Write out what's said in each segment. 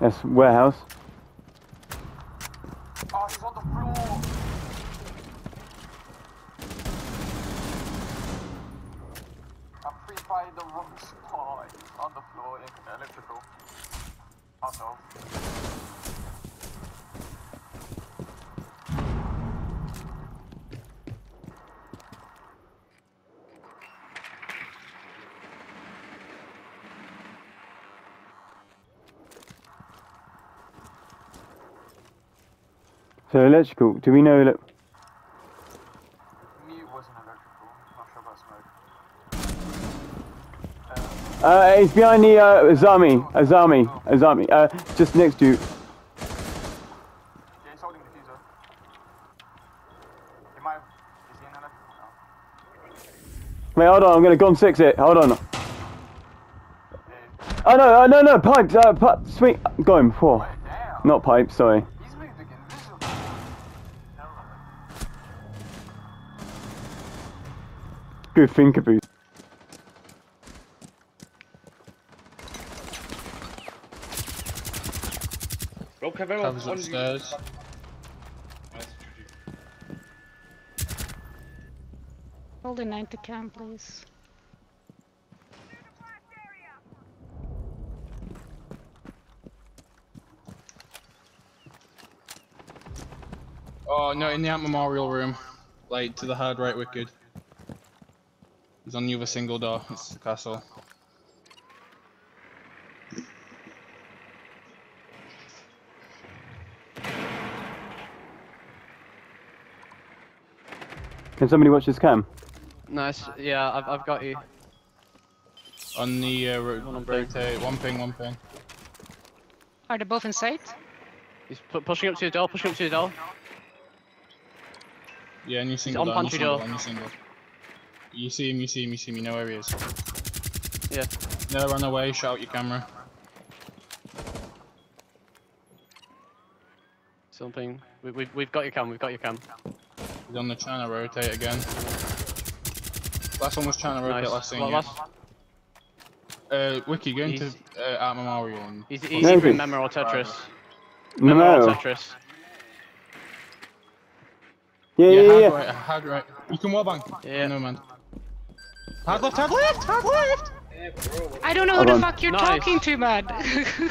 That's warehouse. Oh, he's on the floor. I pre-fired the wrong spot. He's on the floor in electrical. Oh no. So electrical. Do we know? Smoke. uh, it's behind the uh, Azami. Azami. Azami. Uh, just next to you. Yeah, he's holding the defuser. He might. Is he in electrical now? Wait, hold on. I'm gonna gun six it. Hold on. Yeah. Oh no, uh, no, no. Pipes. Uh, pi- sweet. Go him before. Not pipes. Sorry. Good thinker boost. Roll cover on Covers on upstairs. Hold the 90 cam, please. Oh no, in the Ant Memorial room. Like to the hard right wicked. He's on the other single door. It's the castle. Can somebody watch this cam? Nice. Yeah, I've, I've got you. On the uh, ro- One on break. rotate. One ping, one ping. Are they both in sight? He's pu- pushing up to your door, pushing up to your door. Yeah, and you single on door, on your pantry single, door. On your single. You see him, you see him, you see him, you know where he is. Yeah. Never run away, shout out your camera. Something. We, we've, we've got your cam, we've got your cam. He's on the trying to rotate again. Last one was trying to rotate Nice. last thing. Well, last, Uh, Wiki, go into uh, Art Memorial and he's, he's Maybe. either in Memo or Tetris. No. Memo or no. Tetris. Yeah, Yeah, yeah, hard yeah. right, hard right. You can wallbang. Yeah. No man. Hard left, hard left, hard left! I don't know who the fuck you're Nice. talking to, man.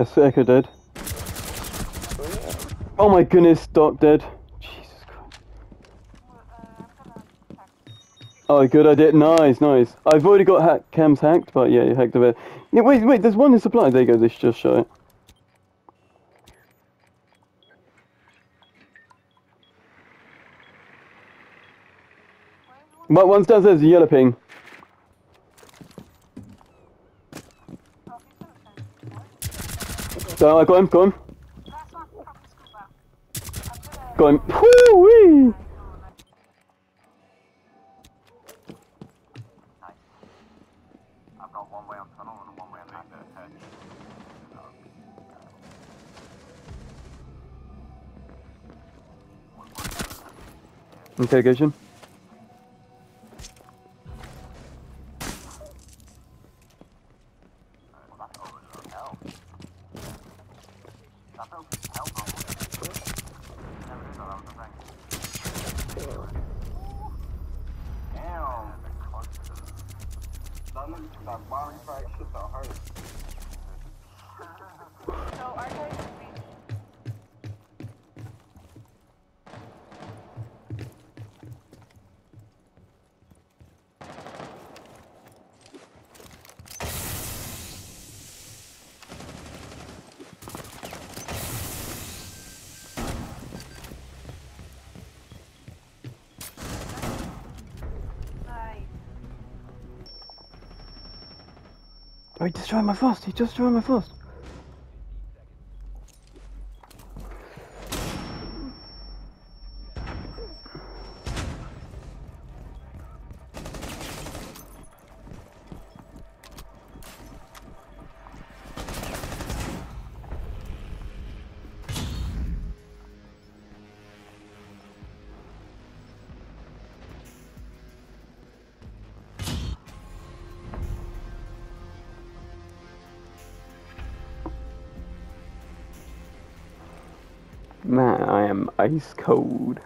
Echo dead. Oh my goodness, Doc dead. Jesus Christ. Oh, good, I did. Nice, nice. I've already got cams hacked, but yeah, you hacked a bit. Yeah, wait, wait, there's one in supply. There you go, this just show it. But one's downstairs, yellow ping. So I got him, got him. Got him. Woo-wee! I've thing. Damn. That nigga, that body bag shit that hurt. So our Oh, he destroyed my fast. He destroyed my fast. Man, I am ice cold.